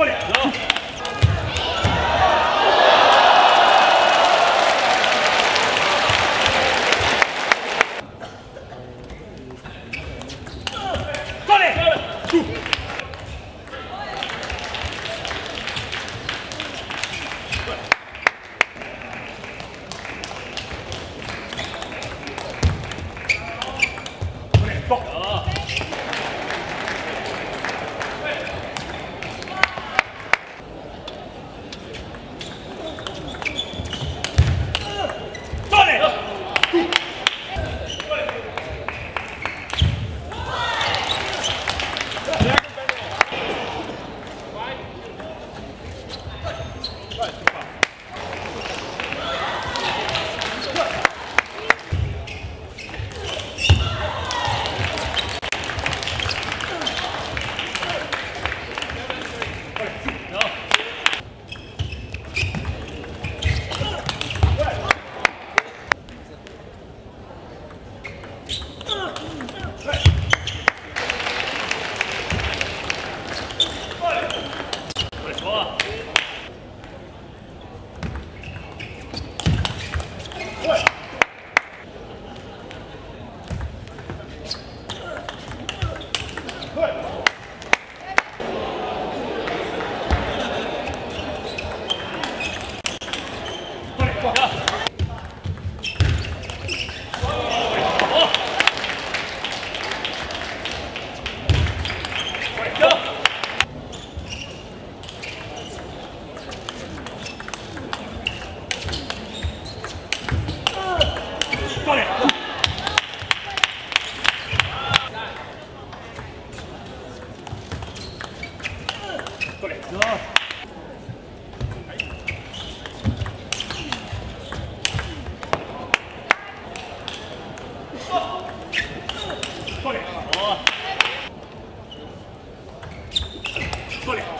过来，走。что ли?